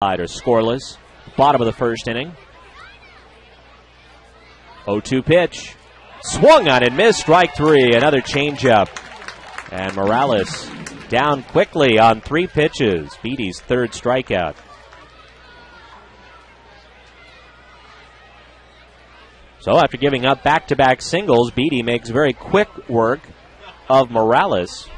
are scoreless. Bottom of the first inning. 0 2 pitch. Swung on and missed. Strike three. Another changeup. And Morales down quickly on three pitches. Beede's third strikeout. So after giving up back to back singles, Beede makes very quick work of Morales.